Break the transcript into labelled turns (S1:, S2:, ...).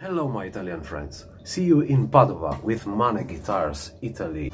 S1: Hello my Italian friends, see you in Padova with Mane Guitars Italy.